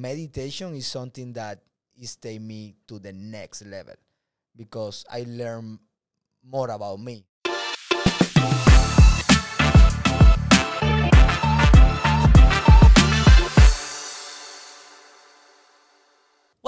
Meditation is something that is take me to the next level because I learn more about me.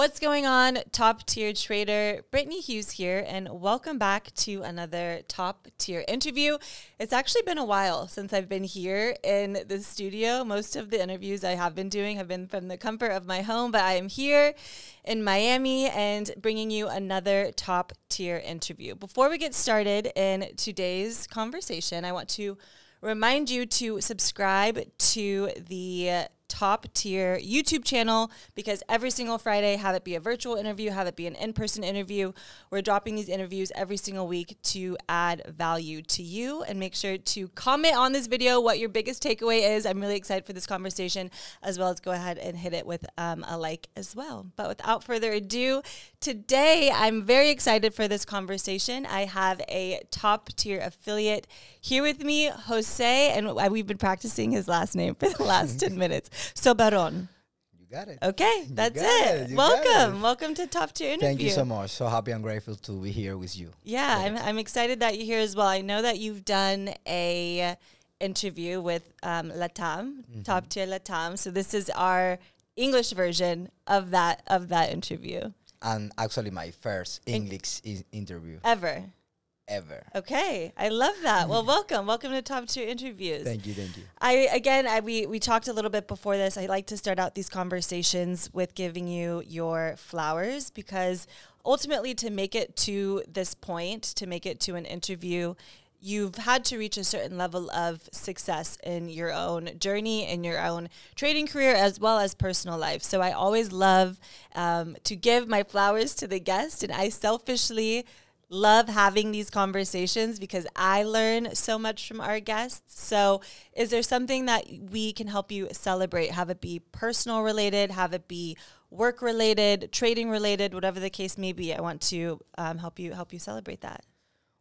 What's going on, top tier trader? Brittany Hughes here, and welcome back to another top tier interview. It's actually been a while since I've been here in the studio. Most of the interviews I have been doing have been from the comfort of my home, but I am here in Miami and bringing you another top tier interview. Before we get started in today's conversation, I want to remind you to subscribe to the top tier YouTube channel because every single Friday, have it be a virtual interview, have it be an in person interview. We're dropping these interviews every single week to add value to you. And make sure to comment on this video what your biggest takeaway is. I'm really excited for this conversation, as well as go ahead and hit it with um, a like as well. But without further ado, today I'm very excited for this conversation. I have a top tier affiliate here with me, Jose, and we've been practicing his last name for the last 10 minutes. Soberon. You got it. Okay, You that's it. it, Welcome. it. Welcome to Top Tier Interview. Thank you so much. So happy and grateful to be here with you. Yeah, I'm, I'm excited that you're here as well. I know that you've done a interview with um, Latam, Mm-hmm. Top Tier Latam. So this is our English version of that of that interview And actually, my first English i- interview ever. Ever. Okay, I love that. Well, welcome, welcome to Top Tier Interviews. Thank you, thank you. I again, I, we we talked a little bit before this. I like to start out these conversations with giving you your flowers because ultimately, to make it to this point, to make it to an interview, you've had to reach a certain level of success in your own journey, in your own trading career, as well as personal life. So I always love um, to give my flowers to the guest, and I selfishly love having these conversations because I learn so much from our guests. So, is there something that we can help you celebrate? Have it be personal related, have it be work related, trading related, whatever the case may be. I want to um, help you help you celebrate that.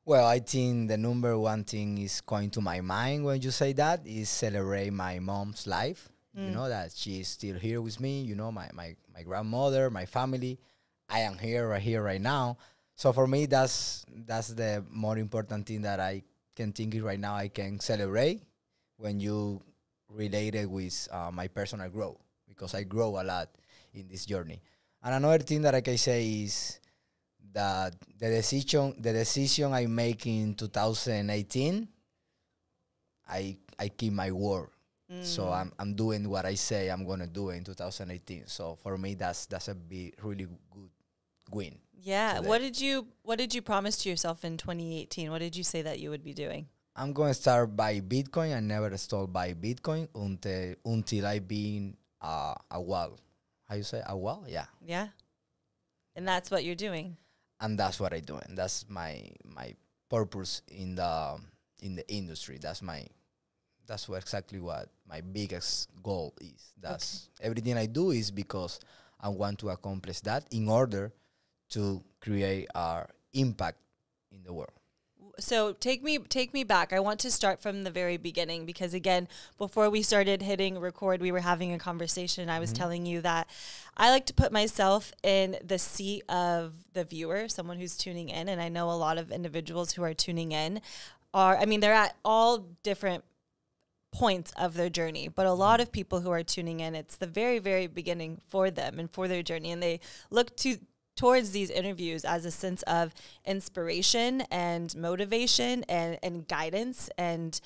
Well, I think the number one thing is going to my mind when you say that is celebrate my mom's life. You know that she's still here with me. You know my my my grandmother, my family. I am here right here right now. So for me, that's that's the more important thing that I can think of right now. I can celebrate when you relate it with uh, my personal growth because I grow a lot in this journey. And another thing that I can say is that the decision the decision I make in 2018 I I keep my word. So I'm I'm doing what I say I'm gonna do in 2018. So for me that's that's a big really good win. Yeah. today. What did you What did you promise to yourself in 2018? What did you say that you would be doing? I'm gonna start by Bitcoin. I never start by Bitcoin until until I been uh, a while. How you say a while? Yeah. Yeah. And that's what you're doing. and that's what I do. And that's my my purpose in the in the industry. That's my that's what exactly what my biggest goal is. That's everything I do is because I want to accomplish that in order to create our impact in the world. so take me take me back. I want to start from the very beginning because again, before we started hitting record, we were having a conversation. I was mm-hmm. telling you that I like to put myself in the seat of the viewer, someone who's tuning in, and I know a lot of individuals who are tuning in are I mean, they're at all different points of their journey but a lot mm-hmm. of people who are tuning in it's the very very beginning for them and for their journey and they look to towards these interviews as a sense of inspiration and motivation and, and guidance and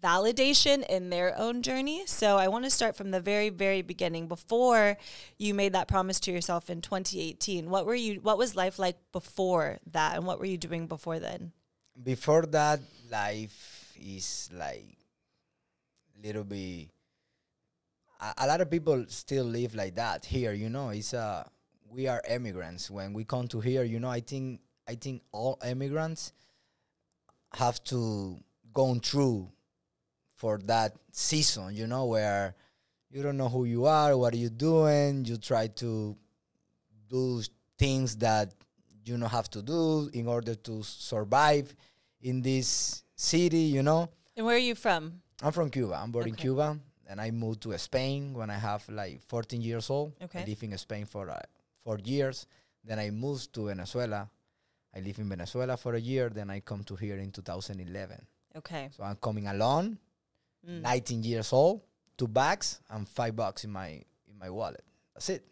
validation in their own journey. So I want to start from the very, very beginning. Before you made that promise to yourself in 2018, what were you? What was life like before that, and what were you doing before then? Before that, life is like little bit. A, a lot of people still live like that here. You know, it's a we are immigrants. When we come to here, you know, I think I think all immigrants have to go through for that season. You know, where you don't know who you are, what are you doing. You try to do things that you know have to do in order to survive in this city. You know, And where are you from? I'm from Cuba. I'm born in Cuba. and I moved to Spain when I have like 14 years old. Okay. I lived in Spain for uh, four years. Then I moved to Venezuela. I live in Venezuela for a year. Then I come to here in 2011. Okay. So I'm coming alone, Mm. 19 years old, two bags and five bucks in my in my wallet. That's it.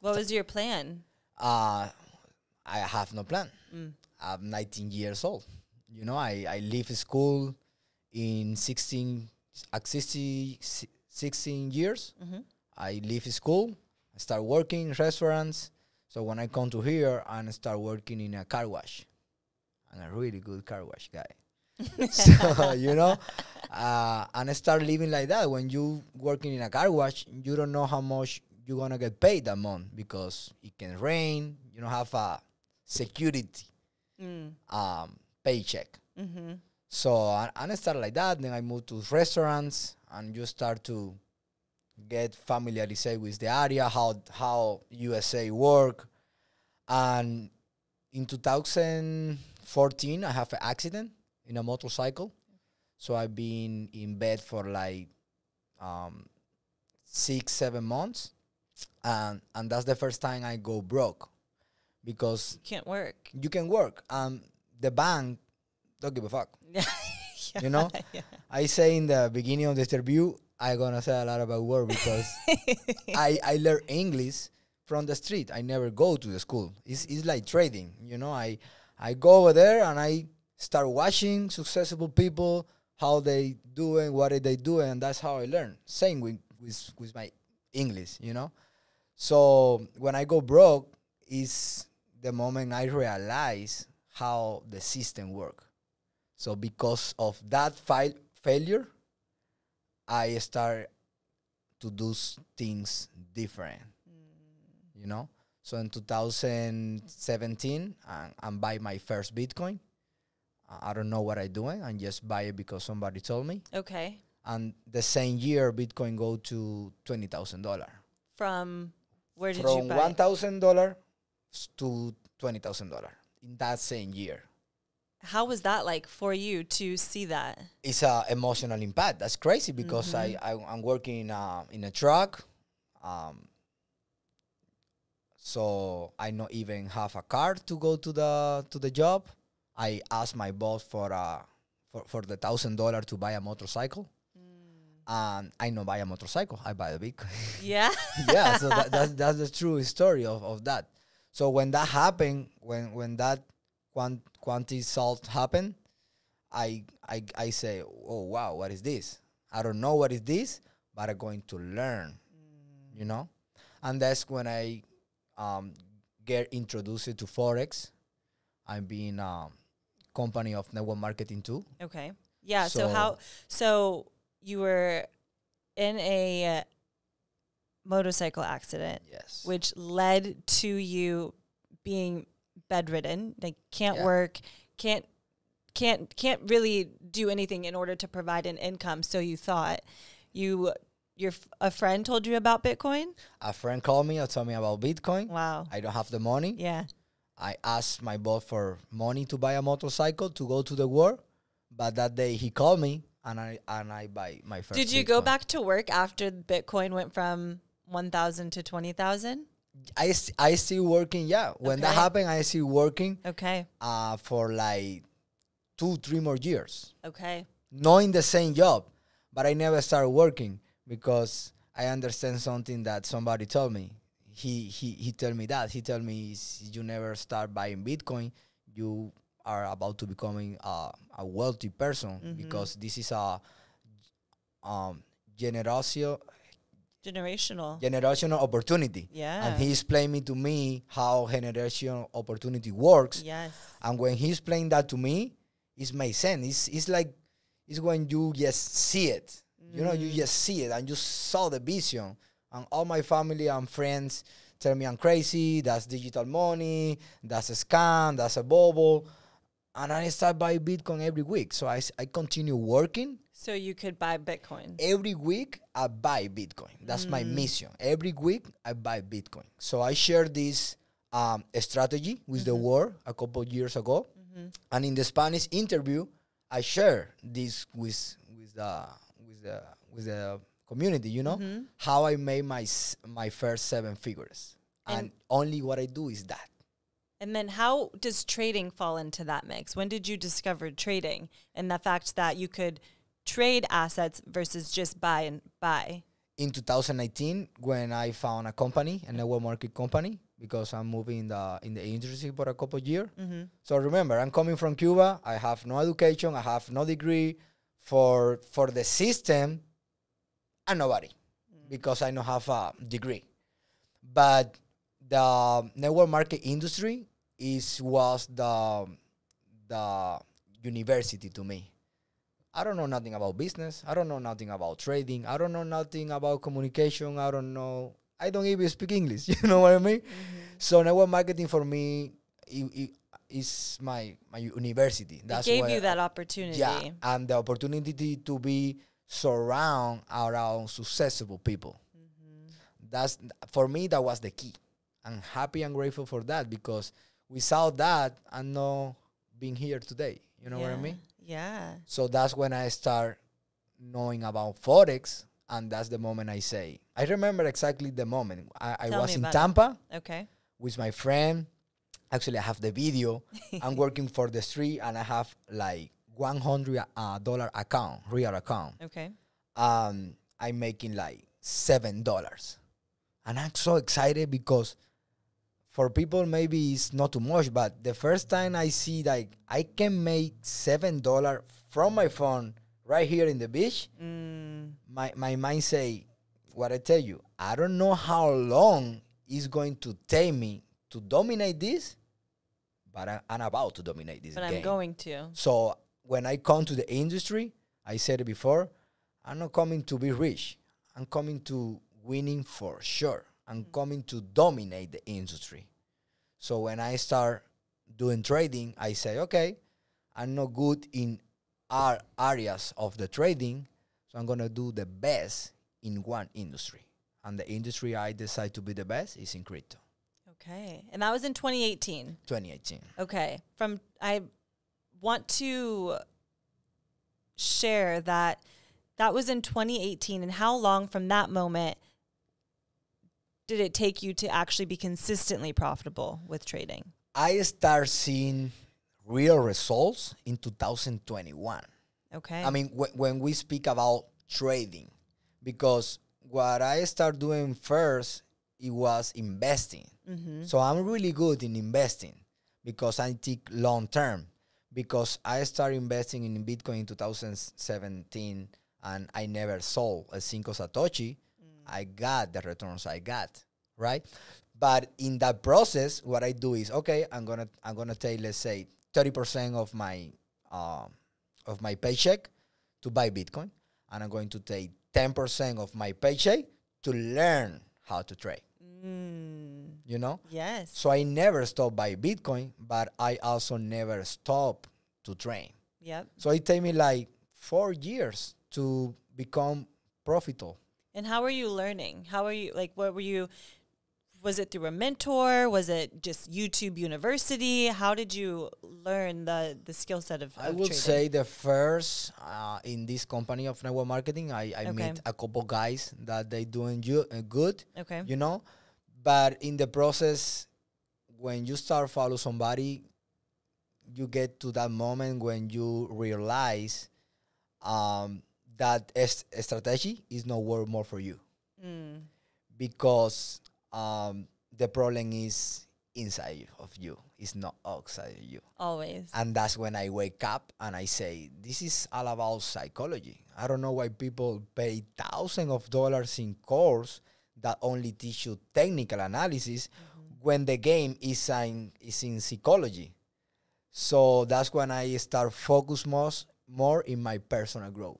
What was your plan? Uh, I have no plan. Mm. I'm 19 years old. You know, I, I leave school in 16, at 60, 16 years. Mhm. I leave school, start working in restaurants. So when I come to here and start working in a car wash, I'm a really good car wash guy. so you know, uh, and I start living like that. When you working in a car wash, you don't know how much you're gonna get paid that month because it can rain. You don't have a security Mm. um, paycheck. Mm-hmm. So I, and I started like that. Then I moved to restaurants and you start to get familiarized with the area, how how USA work. And in 2014, I have an accident in a motorcycle. So I've been in bed for like um, six, seven months, and and that's the first time I go broke because you Can't work. you can work. Um, the bank don't give a fuck. Yeah. You know? Yeah. I say in the beginning of the interview, I gonna say a lot about work because I I learn English from the street. I never go to the school. It's it's like trading. You know, I I go over there and I start watching successful people how they doing, what are they doing, and that's how I learn. Same with with with my English. You know, so when I go broke, is the moment I realize how the system work. So because of that fail failure, I start to do things different. You know. So in 2017, I, I'm buy my first Bitcoin. I I don't know what I'm doing. I just buy it because somebody told me. Okay. And the same year, Bitcoin go to twenty thousand dollar. From where did From you buy? From one thousand dollar to twenty thousand dollar in that same year. How was that like for you to see that? it's a emotional impact. That's crazy because I, I I'm working in a in a truck, um. So I not even have a car to go to the to the job. I asked my boss for a for, for the thousand dollar to buy a motorcycle, and I not buy a motorcycle. I buy a Bitcoin. Yeah. yeah, so that, that's that's the true story of, of that. So when that happened, when when that quant quantity salt happened, I I I say, oh wow, what is this? I don't know what is this, but I'm going to learn, you know, and that's when I um, get introduced to forex. I'm being um, company of network marketing too. Okay. Yeah. So, So- how? So you were in a uh, motorcycle accident, Yes. which led to you being bedridden, They can't Yeah. work, can't can't can't really do anything in order to provide an income. So you thought you your a friend told you about Bitcoin. A friend called me and told me about Bitcoin. Wow. I don't have the money. Yeah. I asked my boss for money to buy a motorcycle to go to the war, but that day he called me and I and I buy my first. Did you go back to work after Bitcoin went from one thousand to twenty thousand? I I still working. Yeah, when that happened, I still working. Okay. Uh, for like two three more years, Okay. not in the same job, but I never started working because I understand something that somebody told me. He he he told me that he told me you never start buying Bitcoin, you are about to becoming a, a wealthy person because this is a um generation Generational. generational opportunity. Yeah. And he explained me to me how generational opportunity works. Yes. And when he explained that to me, it made sense. It's, it's like it's when you just see it. You know, you mm. just see it and you saw the vision. And all my family and friends tell me I'm crazy, that's digital money, that's a scam, that's a bubble. And I start buying Bitcoin every week. So i, I continue working. So you could buy Bitcoin. Every week I buy Bitcoin. That's my mm. mission. Every week I buy Bitcoin. So I shared this um, strategy with the mm-hmm. world a couple years ago. Mm-hmm. And in the Spanish interview, I share this with with the with the with the community. You know mm-hmm. how I made my s- my first seven figures, and, And- only what I do is that. And then how does trading fall into that mix? When did you discover trading and the fact that you could trade assets versus just buy and buy? in 2019 when I found a company, a network market company, because I'm moving in the in the industry for a couple of years. Mm-hmm. So remember, I'm coming from Cuba. I have no education. I have no degree for for the system. and nobody, mm. because I don't have a degree. But the network market industry is was the the university to me. I don't know nothing about business. I don't know nothing about trading. I don't know nothing about communication. I don't know. I don't even speak English. You know what I mean? Mm-hmm. So network marketing for me i i- is my my university. It gave you that opportunity. yeah, and the opportunity to be surround around successful people. Mm-hmm. That's for me. That was the key. I'm happy and grateful for that because without that, I'm not being here today. You know what I mean? Yeah. So that's when I start knowing about forex, and that's the moment I say. I remember exactly the moment. I, I was in about it. Tampa Okay. with my friend. Actually, I have the video. I'm working for the street, and I have like 100 uh, dollar account, real account. Okay. Um, I'm making like seven dollars, and I'm so excited because for people maybe it's not too much, but the first time I see like I can make seven dollar from my phone right here in the beach, Mm, my my mind say, what I tell you, I don't know how long it's going to take me to dominate this, but I, I'm about to dominate this but game. I'm going to. So when I come to the industry, I said it before, I'm not coming to be rich. I'm coming to winning for sure. I'm coming to dominate the industry. So when I start doing trading, I say, okay, I'm not good in our areas of the trading, so I'm gonna do the best in one industry. And the industry I decide to be the best is in crypto. Okay. And that was in 2018. 2018. Okay. From I want to share that that was in 2018 and how long from that moment did it take you to actually be consistently profitable with trading? I start seeing real results in 2021. Okay. I mean, wh- when we speak about trading, because what I start doing first, it was investing. Mm-hmm. So I'm really good in investing because I think long term. Because I started investing in Bitcoin in 2017 and I never sold a single Satoshi, I got the returns I got, right? But in that process, what I do is okay, I'm gonna I'm gonna take let's say 30% of my um, of my paycheck to buy Bitcoin, and I'm going to take 10% of my paycheck to learn how to trade. Mm, You know, yes. so I never stop buy Bitcoin, but I also never stop to train. Yep. So it take me like four years to become profitable. And how are you learning? How are you like what were you was it through a mentor? Was it just YouTube University? How did you learn the the skill set of, I of would trading? say the first uh, in this company of network marketing, I, I Okay. meet a couple guys that they doing you, uh, good, Okay. you know. But in the process, when you start follow somebody, you get to that moment when you realize um, that es- strategy is not worth more for you Mm, because um, the problem is inside of you, it's not outside of you. always. And that's when I wake up and I say, this is all about psychology. I don't know why people pay thousands of dollars in course that only teach you technical analysis when the game is in, is in psychology. So that's when I start focus most more in my personal growth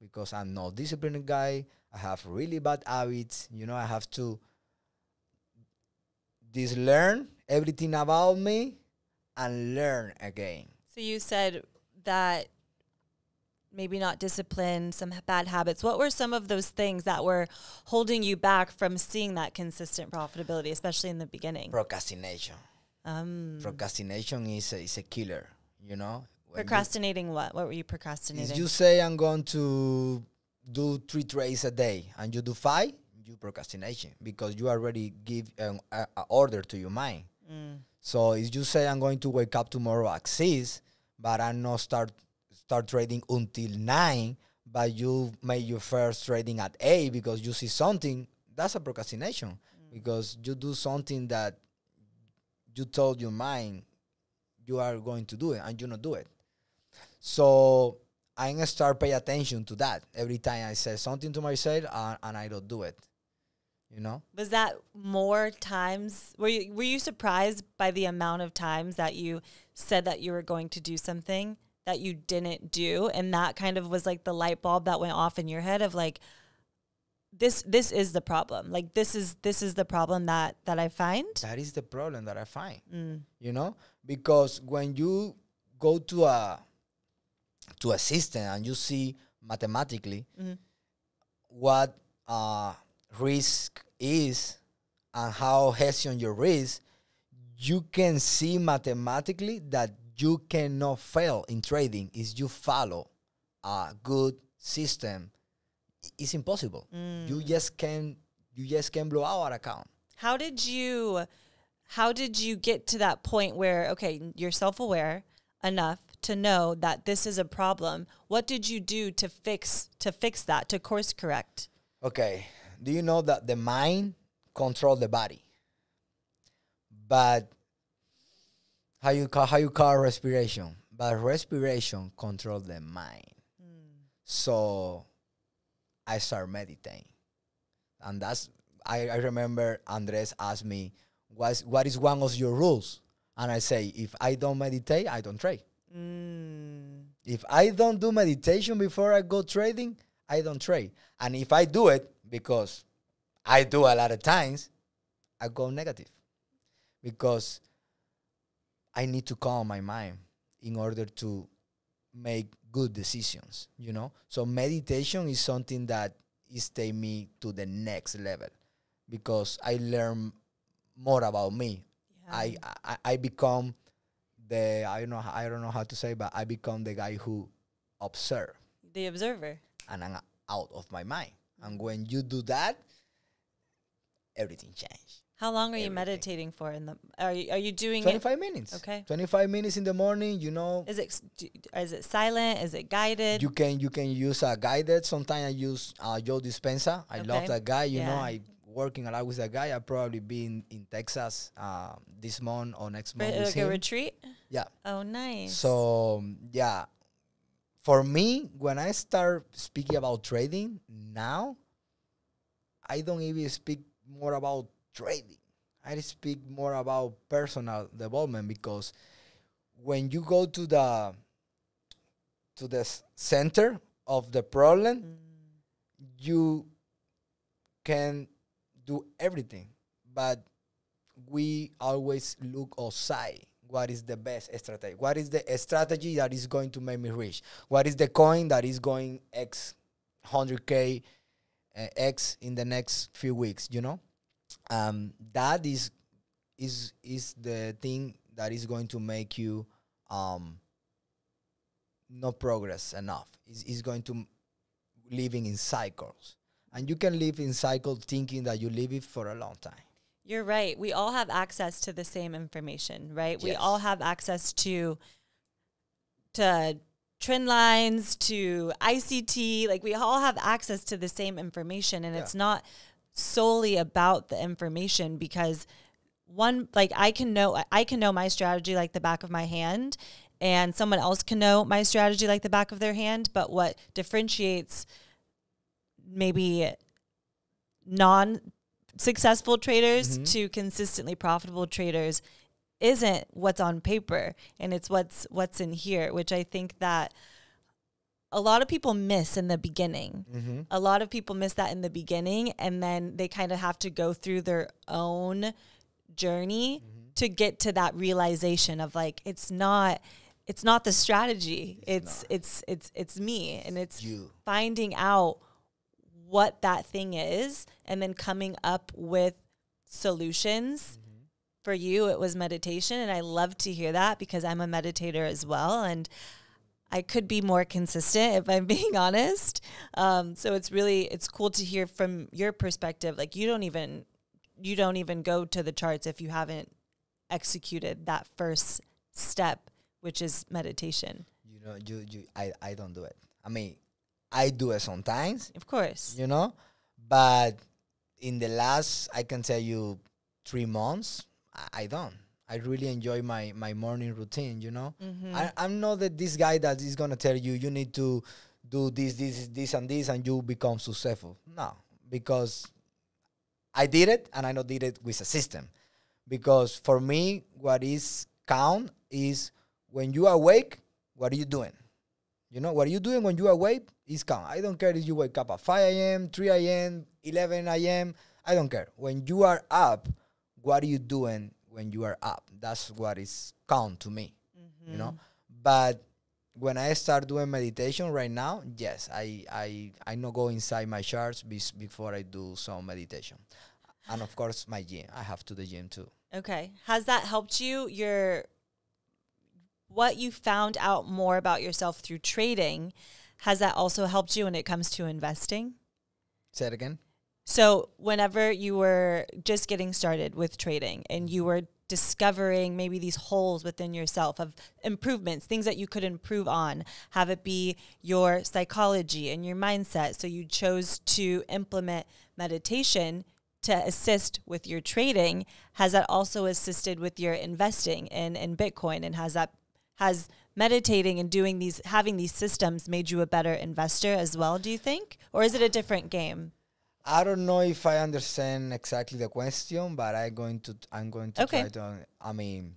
because I'm not disciplined guy. I have really bad habits. You know, I have to this learn everything about me and learn again. So you said that maybe not discipline, some bad habits. What were some of those things that were holding you back from seeing that consistent profitability, especially in the beginning? Procrastination. Um, Procrastination is a, is a killer, you know? Procrastinating what? What were you If procrastinating? you say I'm going to do three trades a day and you do five, you procrastination because you already give an a, a order to your mind. Mm. So if you say I'm going to wake up tomorrow at six, but I'm not start start trading until nine, but you made your first trading at eight because you see something, that's a procrastination mm. because you do something that you told your mind you are going to do it and you not do it. So I'm gonna start pay attention to that every time I say something to myself uh, and I don't do it. You know? Was that more times? Were you were you surprised by the amount of times that you said that you were going to do something that you didn't do, and that kind of was like the light bulb that went off in your head of like, this this is the problem. Like this is this is the problem that that I find. That is the problem that I find. You know, because when you go to a to a system and you see mathematically what uh, risk is and how hedge on your risk, you can see mathematically that you cannot fail in trading if you follow a good system. It's impossible. You just can you just can blow out an account. How did you how did you get to that point where okay, you're self-aware enough to know that this is a problem? What did you do to fix to fix that, to course correct? Okay. Do you know that the mind control the body? But how you call how you call respiration? But respiration control the mind. So I start meditating. And that's I, I remember Andres asked me, What's what is one of your rules? And I say, if I don't meditate, I don't trade. Mm. If I don't do meditation before I go trading, I don't trade. And if I do it, because I do a lot of times, I go negative. Because I need to calm my mind in order to make good decisions, you know? So meditation is something that is take me to the next level because I learn more about me. I, I I become the I don't know how- I don't know how to say, but I become the guy who observe The observer. and I'm out of my mind. And when you do that, everything changes. How long are you meditating for in the are you, are you doing Twenty it five minutes. Okay. Twenty five minutes in the morning. You know, is it is it silent? Is it guided? you can you can use a guided. Sometimes I use uh, Joe Dispenza. I love that guy. You know, I working a lot with that guy. I probably be in, in Texas uh, this month or next month like a retreat? yeah. Oh, nice. So um, yeah, for me, when I start speaking about trading now, I don't even speak more about trading. I speak more about personal development because when you go to the to the center of the problem, you can do everything, but we always look outside. What is the best strategy? What is the strategy that is going to make me rich? What is the coin that is going X, 100K, uh, X in the next few weeks, you know? Um, that is is is the thing that is going to make you um not progress enough. Is is going to living in cycles, and you can live in cycle thinking that you live it for a long time. You're right. We all have access to the same information, right? We all have access to to trend lines, to ICT, like we all have access to the same information and it's not solely about the information because one like I can know I can know my strategy like the back of my hand and someone else can know my strategy like the back of their hand, but what differentiates maybe non successful traders mm-hmm. to consistently profitable traders isn't what's on paper and it's what's what's in here which i think that a lot of people miss in the beginning. Mm-hmm. A lot of people miss that in the beginning and then they kind of have to go through their own journey mm-hmm. to get to that realization of like it's not it's not the strategy. It's it's it's it's me and it's You. finding out what that thing is and then coming up with solutions for you it was meditation and i love to hear that because i'm a meditator as well and I could be more consistent if I'm being honest. Um, so it's really it's cool to hear from your perspective. Like you don't even you don't even go to the charts if you haven't executed that first step, which is meditation. You know, you, you I, I don't do it. I mean, I do it sometimes, Of course. you know, but in the last, I can tell you, three months, I, I don't. I really enjoy my, my morning routine, you know. Mm-hmm. I, I'm not that this guy that is gonna tell you you need to do this, this, this, and this, and you become successful. No, because I did it, and I not did it with a system. Because for me, what is count is when you awake, what are you doing? You know, what are you doing when you awake is count. I don't care if you wake up at 5 a.m., 3 a.m., 11 a.m. I don't care. When you are up, what are you doing when you are up? That's what is count to me. You know, mm-hmm. but when I start doing meditation right now, yes, I I I know go inside my charts before I do some meditation, and of course my gym. I have to the gym too. Okay. Has that helped you? Your what you found out more about yourself through trading, has that also helped you when it comes to investing? Say it again. So, whenever you were just getting started with trading and you were discovering maybe these holes within yourself of improvements, things that you could improve on, have it be your psychology and your mindset. So, you chose to implement meditation to assist with your trading. Has that also assisted with your investing in, in Bitcoin? And has that, has meditating and doing these, having these systems made you a better investor as well, do you think? Or is it a different game? I don't know if I understand exactly the question, but I'm going to I'm going to Okay. try to. I mean,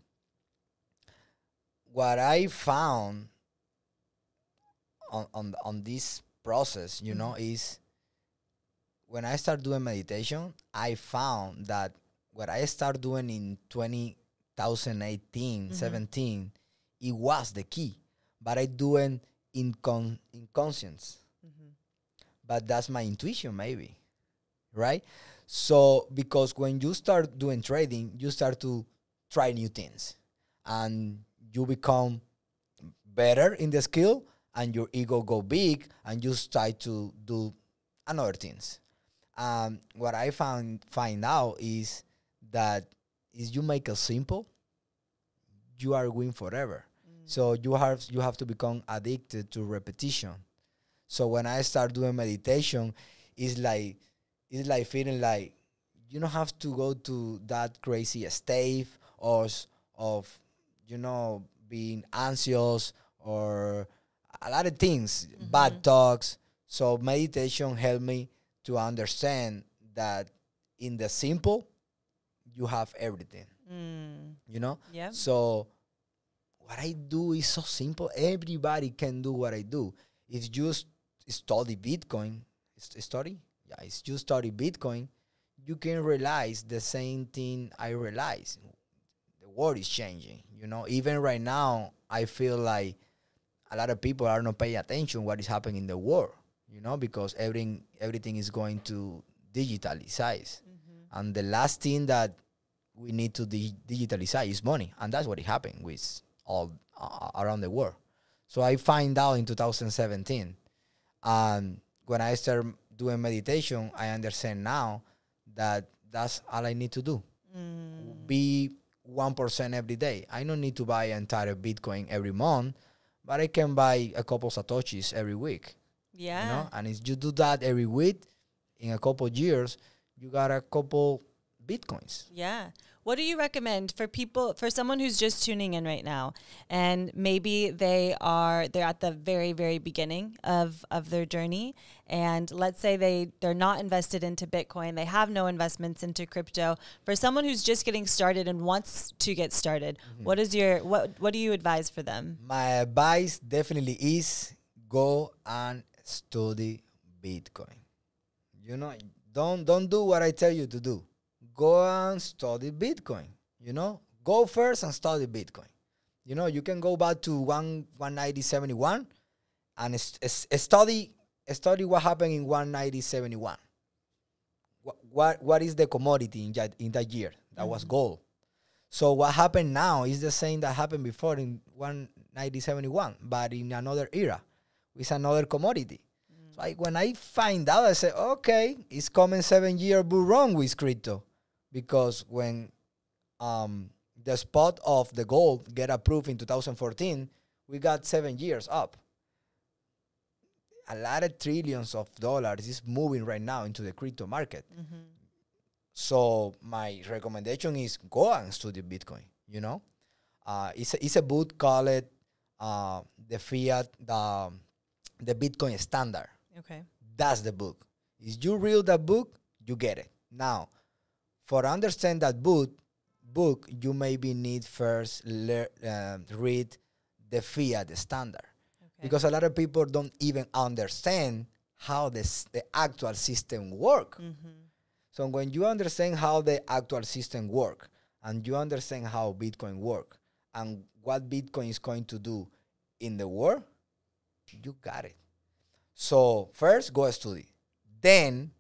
what I found on on on this process, you know, mm-hmm. is when I start doing meditation, I found that what I start doing in 2018, mm-hmm. 17, it was the key, but I doing in con in conscience but that's my intuition maybe right? So because when you start doing trading you start to try new things and you become better in the skill and your ego go big and you start to do another things. Um, what i found find out is that is you make it simple you are win forever so you have you have to become addicted to repetition so when I start doing meditation, it's like it's like feeling like you don't have to go to that crazy state or of you know being anxious or a lot of things, bad talks. So meditation helped me to understand that in the simple, you have everything. Mm. You know. Yeah. So what I do is so simple. Everybody can do what I do. If you s- study Bitcoin, s- study, yeah, if you study Bitcoin, you can realize the same thing I realize. The world is changing. You know, even right now, I feel like a lot of people are not paying attention what is happening in the world. You know, because everything everything is going to digitalize, mm-hmm. and the last thing that we need to di- digitalize is money, and that's what it happened with all uh, around the world. So I find out in 2017, and when I start doing meditation, I understand now that that's all I need to do. Be one percent every day. I don't need to buy entire Bitcoin every month, but I can buy a couple satoshis every week. Yeah. You know, and if you do that every week, in a couple years, you got a couple Bitcoins. Yeah. What do you recommend for people for someone who's just tuning in right now and maybe they are they're at the very very beginning of of their journey and let's say they they're not invested into Bitcoin, they have no investments into crypto. For someone who's just getting started and wants to get started, mm-hmm. what is your what what do you advise for them? My advice definitely is go and study Bitcoin. You know, don't don't do what I tell you to do. Go and study Bitcoin. You know, go first and study Bitcoin. You know, you can go back to one one ninety seventy one and study study what happened in one ninety seventy one. What, what what is the commodity in that in that year? That was mm-hmm. gold. So what happened now is the same that happened before in one 1971, but in another era, with another commodity. Mm. So I, when I find out, I say, okay, it's coming seven year bull run with crypto, because when um, the spot of the gold get approved in 2014, we got seven years up. A lot of trillions of dollars is moving right now into the crypto market. So my recommendation is go and study Bitcoin. You know, uh, it's a, it's a book called it uh, the fiat the the Bitcoin standard. Okay. That's the book. If you read that book, you get it. Now, for understand that book, book you maybe need first lear, uh, read the fiat the standard Okay. because a lot of people don't even understand how this, the actual system work. Mm-hmm. So when you understand how the actual system work and you understand how Bitcoin work and what Bitcoin is going to do in the world, you got it. So first go study. Then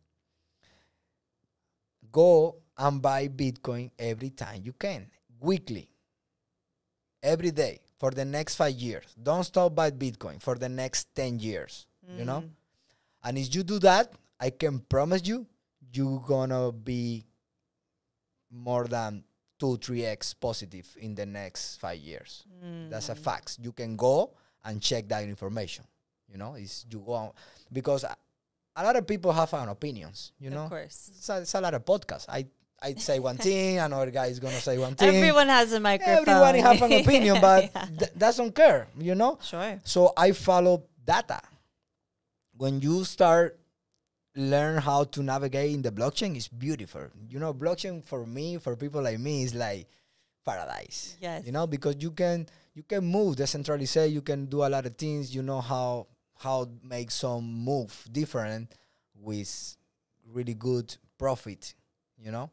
go and buy Bitcoin every time you can, weekly, every day for the next five years. Don't stop buy Bitcoin for the next 10 years, you know? Mm. And if you do that, I can promise you, you're gonna be more than two, three x positive in the next five years. That's a mm. fact. You can go and check that information. You know, is you go on, because a, a lot of people have an opinions. You know, Of course. it's a, it's a lot of podcasts. I I say one thing, another guy is gonna say one thing. Everyone has a microphone. Everyone have an opinion, but Yeah. th- that don't care. You know, Sure. so I follow data. When you start learn how to navigate in the blockchain, it's beautiful. You know, blockchain for me, for people like me, is like paradise. Yes. You know, because you can you can move decentralized. You can do a lot of things. You know how how make some move different with really good profit. You know,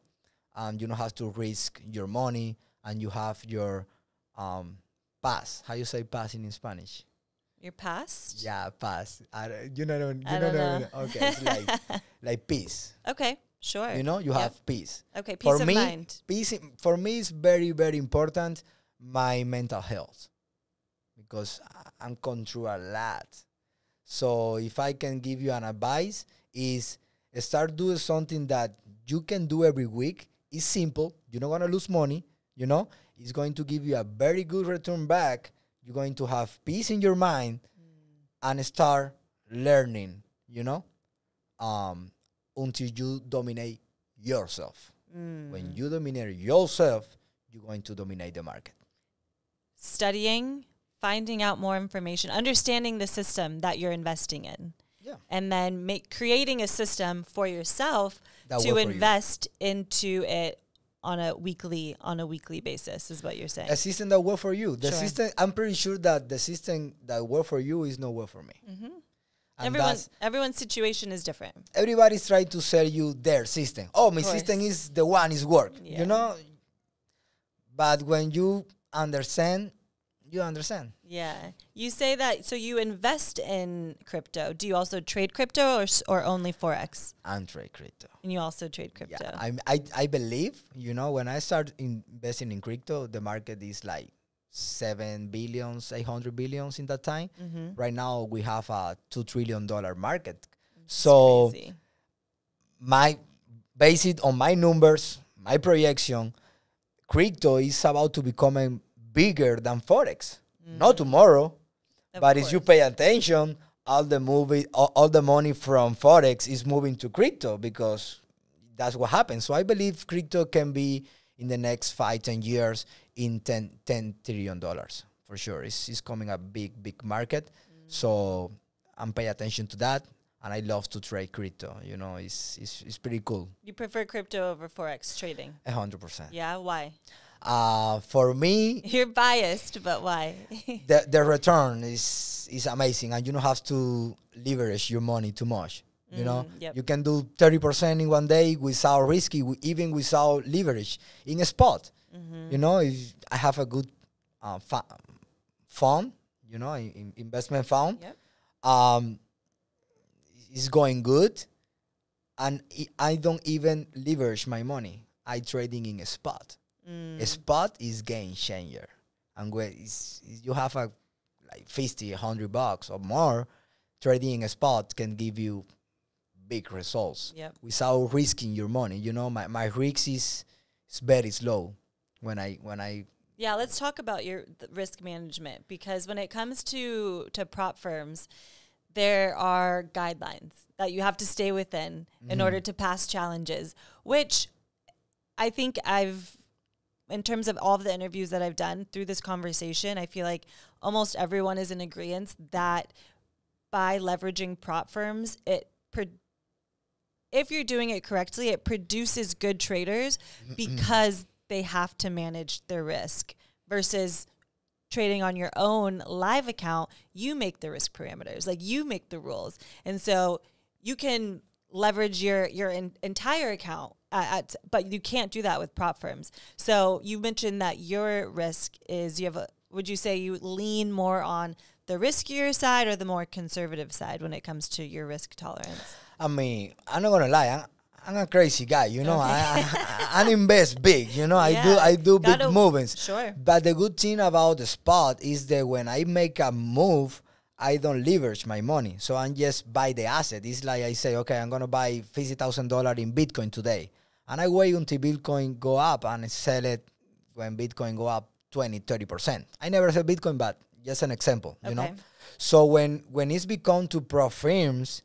and you don't have to risk your money, and you have your um pass. How you say pass in Spanish? Your past? Yeah, pass. I, you know, you I know, don't know. Okay, it's like like peace. Okay. Sure. You know, you Yep. have peace. Okay. Peace for of me, mind. peace i- for me is very very important. My mental health, because I'm going through a lot. So if I can give you an advice, is start doing something that you can do every week. It's simple. You're not gonna lose money. You know, it's going to give you a very good return back. You're going to have peace in your mind and start learning. You know, um, until you dominate yourself. Mm. When you dominate yourself, you're going to dominate the market. Studying, finding out more information, understanding the system that you're investing in. Yeah. And then make creating a system for yourself That to for you. invest into it on a weekly on a weekly basis is what you're saying. A system that work for you. The Sure. system. I'm pretty sure that the system that work for you is not work for me. Mm-hmm. Everyone everyone's situation is different. everybody's trying to sell you their system. Oh, my system is the one is work. Yeah. You know. But when you understand, you understand. Yeah. You say that so you invest in crypto. Do you also trade crypto or or only forex? And trade crypto. And you also trade crypto. Yeah, I, I I believe you know when I start investing in crypto, the market is like seven billions, eight hundred billions in that time. mm-hmm. Right now we have a two trillion dollar market. So Crazy. my based on my numbers, my projection, crypto is about to become bigger than forex. Not tomorrow, Mm-hmm. Of but if you pay attention, all the movie, all, all the money from forex is moving to crypto because that's what happens. So I believe crypto can be in the next five, ten years in 10, 10 trillion dollars for sure. It's, it's coming a big, big market. Mm. So I'm paying attention to that, and I love to trade crypto. You know, it's it's, it's pretty cool. you prefer crypto over forex trading. A hundred percent. Yeah, why? Uh for me, You're biased, but why? the the return is is amazing, and you don't have to leverage your money too much. You know, Mm, yep. you can do thirty percent in one day without risky, even without leverage in a spot. Mm-hmm. You know, if I have a good uh, fa- fund, you know, in, in investment fund, Yep. um, it's going good, and I- I don't even leverage my money. I trading in a spot. A mm. spot is game changer, and when you have a like 50, 100 bucks or more, trading a spot can give you big results Yep. without risking your money. You know, my, my risk is is very slow when I when I Yeah, let's talk about your risk management because when it comes to to prop firms, there are guidelines that you have to stay within in mm-hmm. order to pass challenges, which I think I've in terms of all of the interviews that I've done through this conversation, I feel like almost everyone is in agreement that by leveraging prop firms, it if you're doing it correctly, it produces good traders mm-hmm. because they have to manage their risk versus trading on your own live account, you make the risk parameters, like you make the rules. And so you can leverage your your en- entire account at, at but you can't do that with prop firms. So you mentioned that your risk is you have a would you say you lean more on the riskier side or the more conservative side when it comes to your risk tolerance? I mean, I'm not gonna lie. I'm, I'm a crazy guy, you know. I, I I invest big, you know. I do I do big gotta- movements. sure. But the good thing about the spot is that when I make a move, I don't leverage my money. So I'm just buy the asset. It's like I say, okay, I'm gonna buy fifty thousand dollar in Bitcoin today, and I wait until Bitcoin go up and sell it when Bitcoin go up 20, 30 percent. I never sell Bitcoin, but just an example, you know. So when when it's become to pro firms,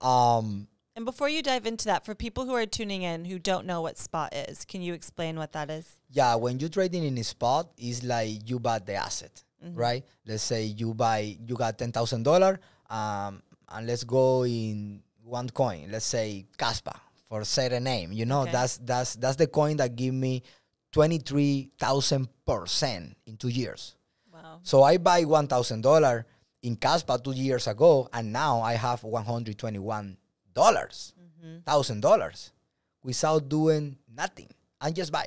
um, And before you dive into that, for people who are tuning in who don't know what spot is, can you explain what that is? yeah, when you're trading in a spot, it's like you buy the asset, right? Let's say you buy, you got ten thousand dollar, um, and let's go in one coin. Let's say Kaspa for certain name. You know, Okay. that's that's that's the coin that give me twenty three thousand percent in two years. Wow. So I buy one thousand dollar in Kaspa two years ago, and now I have one hundred twenty one dollars, thousand dollars, without doing nothing. I just buy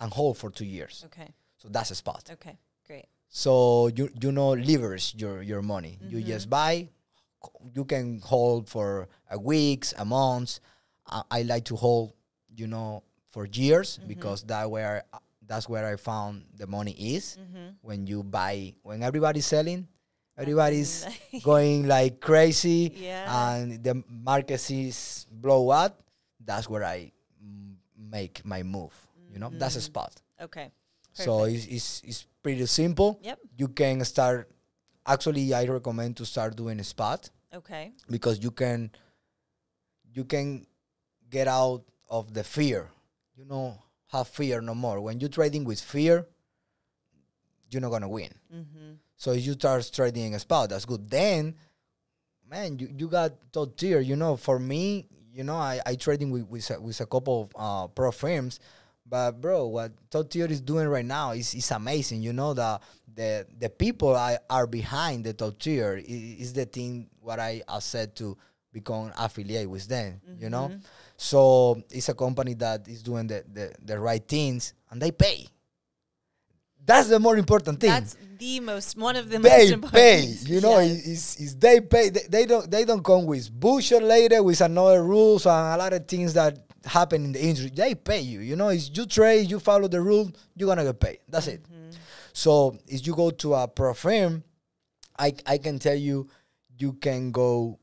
and hold for two years. Okay. So that's a spot. Okay. So you you know leverage your your money. You mm-hmm. just buy. You can hold for a weeks, a month. I, I like to hold, you know, for years mm-hmm. because that where uh, that's where I found the money is mm-hmm. when you buy when everybody's selling. Everybody's going like crazy, Yeah. and the market is blow up. That's where I mm, make my move. You know, that's a spot. Okay. So it's, it's, it's pretty simple. Yep. You can start. Actually, I recommend to start doing a spot Okay. because you can you can get out of the fear. You know, have fear no more. When you're trading with fear, you're not gonna win. Mm-hmm. So if you start trading a spot, that's good. Then, man, you, you got top tier. You know, for me, you know, I, I trading with with a, with a couple of uh, pro firms, but bro, what top tier is doing right now is is amazing. You know, the the the people I, are behind the top tier is, is the thing what I, I said to become affiliate with them. You know, mm-hmm. so it's a company that is doing the, the the right things and they pay. That's the more important thing That's the most one of the most they important. pay. things. You know, Yes. is is they pay. They, they don't they don't come with bullshit later with another rules and a lot of things that happen in the industry. They pay you. You know, is you trade, you follow the rule, you're gonna get paid. That's it. So if you go to a pro firm, I I can tell you, you can go,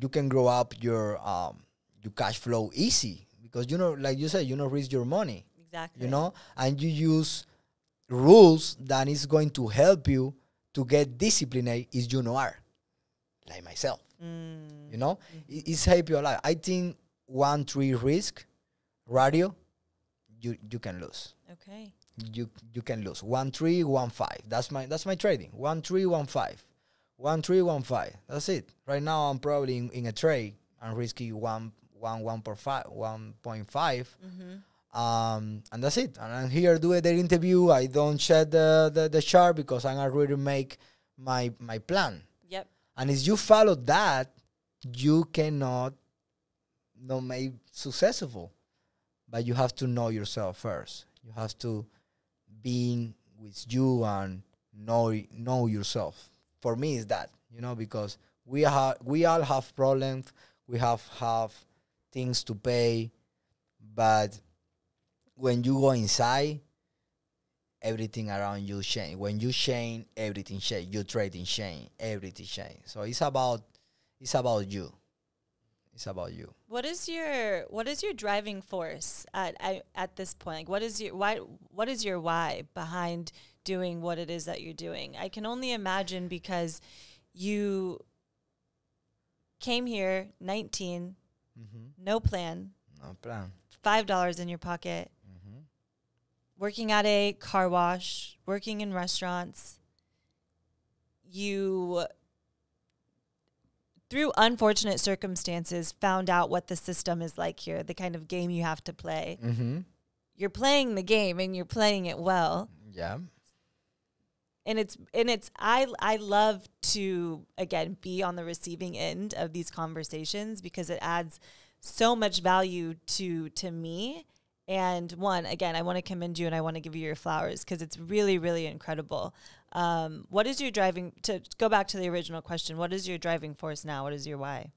you can grow up your um your cash flow easy because you know, like you said, you know, risk your money exactly. you know and you use rules that is going to help you to get disciplined is you know are like myself Mm. you know It- it's help you a lot i think one three risk radio you you can lose. Okay. you you can lose. One three one five. That's my that's my trading. One three one five. One three one five. That's it. Right now i'm probably in, in a trade. I'm risky one one one point five one point five. Um and that's it. And i'm here doing the interview. I don't check the, the the chart because i'm already make my my plan. Yep. and if you follow that you cannot not made successful but you have to know yourself first you have to be with you and know know yourself for me is that you know because we have we all have problems we have have things to pay but when you go inside, everything around you change. When you change, everything change. You trading change, everything change. So it's about it's about you. It's about you. What is your what is your driving force at at, at this point? Like what is your why what is your why behind doing what it is that you're doing? I can only imagine because you came here 19, mm-hmm. no plan, No plan. five dollars in your pocket, mm-hmm. working at a car wash, working in restaurants. You, through unfortunate circumstances, found out what the system is like here, the kind of game you have to play. Mm-hmm. You're playing the game and you're playing it well. Yeah. and it's and it's I I love to again be on the receiving end of these conversations because it adds so much value to to me and one again I want to commend you and I want to give you your flowers because it's really really incredible um, what is your driving to go back to the original question what is your driving force now what is your why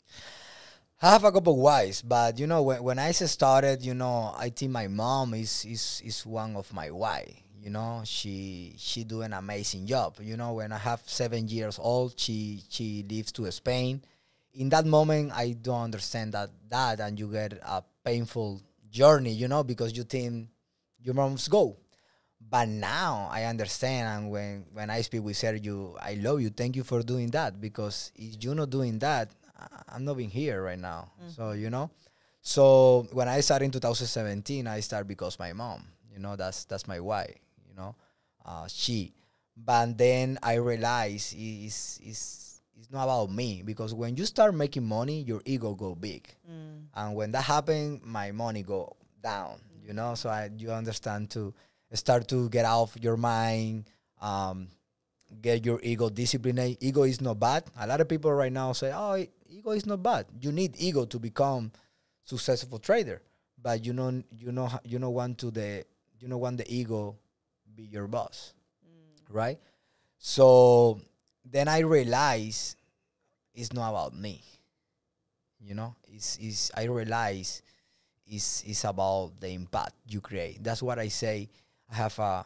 I have a couple wives, but you know, when, when I started, you know, I think my mom is is is one of my why. You know, she she do an amazing job. You know, when I have seven years old, she she leaves to Spain. In that moment, I don't understand that that, and you get a painful journey. You know, because you think your mom's go. But now I understand, and when when I speak with Sergio, I love you. Thank you for doing that because if you're not doing that, I'm not being here right now. So you know, so when I started in 2017, I started because my mom. You know, that's that's my why. You know, uh, she. But then I realized it's it's it's not about me because when you start making money, your ego go big, and when that happen, my money go down. You know, so I you understand to start to get out of your mind. Um, get your ego disciplined. Ego is not bad. A lot of people right now say, "Oh, ego is not bad." You need ego to become successful trader, but you know, you know, you know, want to the you know want the ego be your boss, right? So then I realize it's not about me. You know, it's it's I realize it's it's about the impact you create. That's what I say. I have a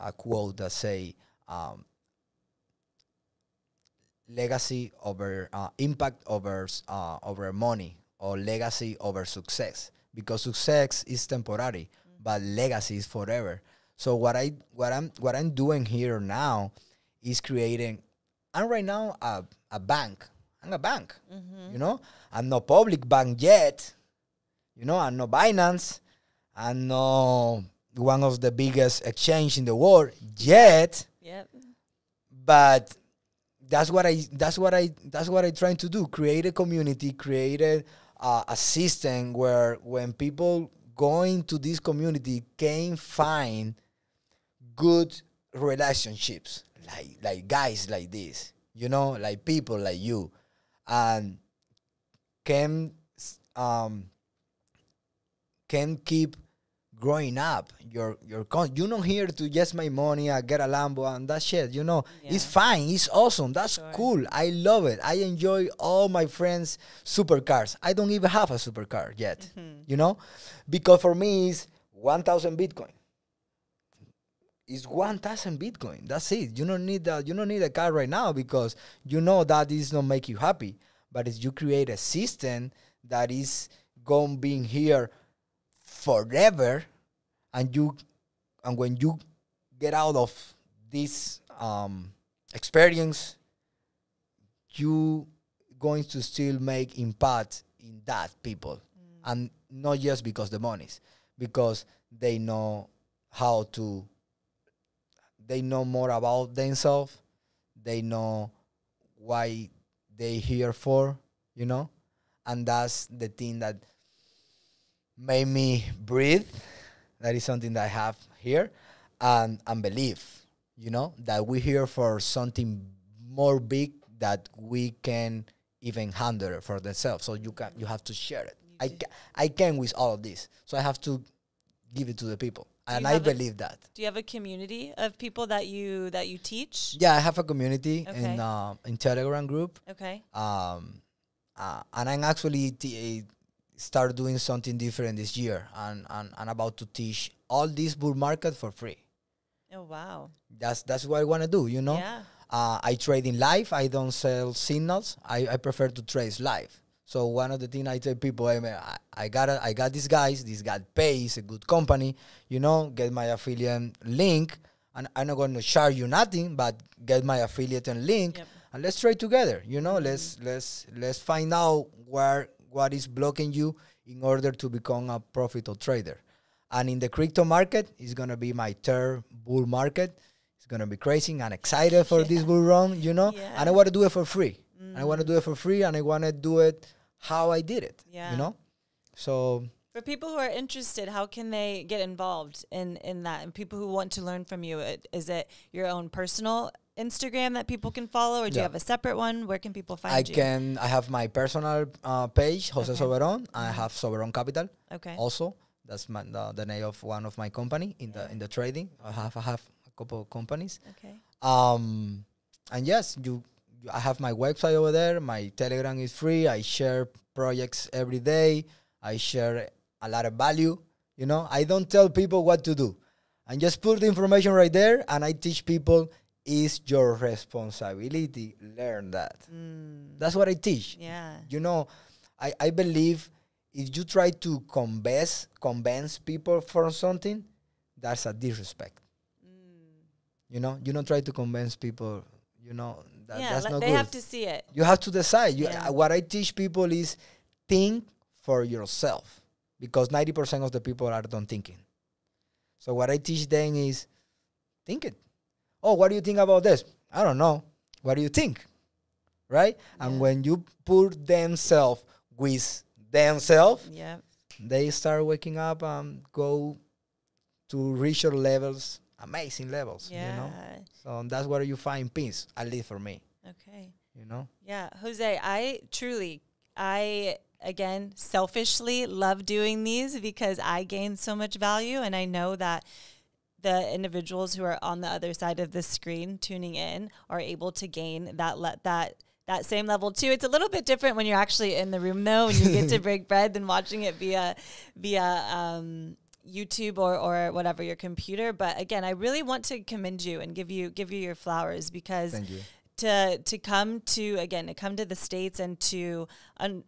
a quote that say. Um, legacy over uh, impact over uh, over money or legacy over success. Because success is temporary but legacy is forever. So what i what i'm what i'm doing here now is creating i'm right now a, a bank. I'm a bank you know? I'm not public bank yet you know? I'm not binance. I'm not one of the biggest exchange in the world yet yep but that's what I that's what I that's what I trying to do. Create a community, create a, uh, a system where when people going to this community can find good relationships, like like guys like this, you know, like people like you, and can um can keep growing up your your con you're not here to just make money I get a lambo and that shit you know? It's fine it's awesome that's Sure. cool i love it. I enjoy all my friends supercars. I don't even have a supercar yet Mm-hmm. you know? Because for me it's 1000 bitcoin. It's 1000 bitcoin that's it. You don't need that you don't need a car right now because you know that is not make you happy. But if you create a system that is going being here forever and you and when you get out of this um, experience you going to still make impact in that people. And not just because the monies because they know how to they know more about themselves. They know why they here for you know? And that's the thing that made me breathe that is something that i have here and and believe you know that we're here for something more big that we can even handle for themselves. So you can you have to share it. I do. ca- i can with all of this. So i have to give it to the people. And i have a- believe that. Do you have a community of people that you that you teach? Yeah i have a community Okay. in uh, in telegram group. Okay. Um uh, and i'm actually t- start doing something different this year, and and I'm about to teach all this bull market for free. Oh wow. That's that's what I want to do. You know. Yeah. Uh, I trade in live. I don't sell signals. I, I prefer to trade live. So one of the things I tell people, hey, man, I, I got a, I got these guys. This guy pays a good company. You know, get my affiliate link, and I'm not going to charge you nothing, but get my affiliate and link, Yep. and let's trade together. You know, let's let's let's find out where what is blocking you in order to become a profitable trader. And in the crypto market, it's gonna be my third bull market. It's gonna be crazy. I'm excited for this bull run, you know. Yeah. And I want to do it for free. And I want to mm. do it for free, and I want to do it how I did it. Yeah. You know. So For people who are interested, how can they get involved in in that? And people who want to learn from you, it, is it your own personal Instagram that people can follow, or do you have a separate one? Where can people find I you? can. I have my personal uh, page, Jose Okay. Soberon. I have Soberon Capital Okay. also. That's my, the, the name of one of my company in the in the trading. I have I have a couple of companies. Okay. Um, and yes, you, you- I have my website over there. My Telegram is free. I share projects every day. I share a lot of value. You know, I don't tell people what to do. I just put the information right there, and I teach people. Is your responsibility. Learn that. Mm, That's what I teach. yeah. You know, I, I believe if you try to convince convince people for something, that's a disrespect. Mm. You know, you don't try to convince people. You know, that, yeah. that's like not they good. have to see it. you have to decide. You, Yeah. uh, what I teach people is think for yourself, because ninety percent of the people are don't thinking. So what I teach them is think it. Oh, what do you think about this? I don't know. What do you think? Right? And when you put themselves with themselves, Yeah. they start waking up and go to richer levels, amazing levels. Yeah. You know? So that's where you find peace, at least for me. Okay. You know? Yeah, Jose, I truly, I again selfishly love doing these because I gain so much value, and I know that the individuals who are on the other side of the screen tuning in are able to gain that let that that same level too. It's a little bit different when you're actually in the room though, and you get to break bread than watching it via via um, YouTube or or whatever your computer. But again, I really want to commend you and give you give you your flowers because you. to to come to again to come to the states and to un,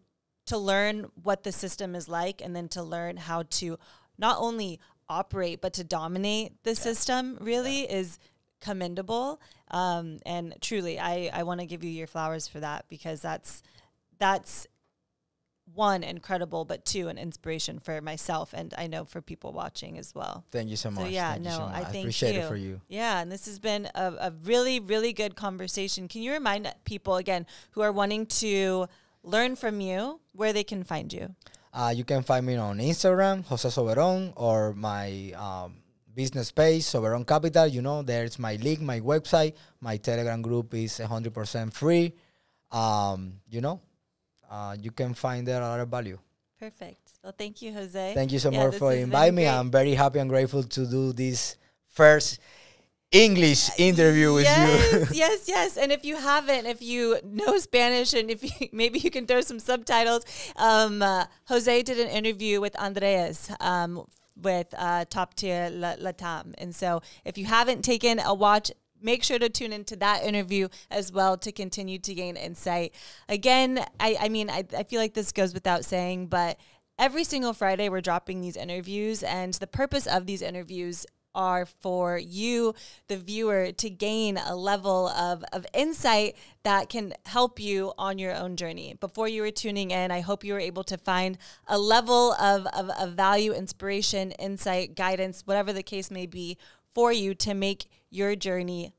to learn what the system is like and then to learn how to not only operate but to dominate the system really is commendable um, and truly i i want to give you your flowers for that because that's that's one incredible but two an inspiration for myself and i know for people watching as well Thank you so much. yeah, Thank you no, so. I thank appreciate you. it for you. Yeah, and this has been a, a really, really good conversation. Can you remind people again who are wanting to learn from you where they can find you? Uh, you can find me on Instagram, Jose Soberon, or my um, business page, Soberon Capital. You know, there's my link, my website. My Telegram group is 100% free. Um, you know, uh, you can find there a lot of value. Perfect. Well, thank you, Jose. Thank you so Yeah, much for inviting me. great. I'm very happy and grateful to do this first English interview with yes, you. yes, yes. And if you haven't, if you know Spanish, and if you, maybe you can throw some subtitles. Um, uh, Jose did an interview with Andreas um, with uh, Top Tier Latam, and so if you haven't taken a watch. Make sure to tune into that interview as well to continue to gain insight. Again, I, I mean, I, I feel like this goes without saying, but every single Friday we're dropping these interviews, and the purpose of these interviews are for you, the viewer, to gain a level of, of insight that can help you on your own journey. Before you were tuning in, I hope you were able to find a level of, of, of value, inspiration, insight, guidance, whatever the case may be, for you to make your journey.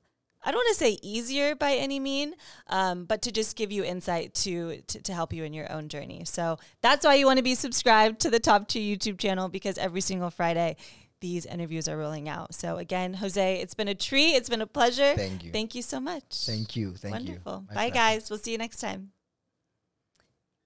I don't want to say easier by any mean, um, but to just give you insight to, to to help you in your own journey. So that's why you want to be subscribed to the TopTier YouTube channel because every single Friday these interviews are rolling out. So again, Jose, it's been a treat. It's been a pleasure. Thank you. Thank you so much. Thank you. Thank you. Wonderful. Bye, pleasure. guys. We'll see you next time.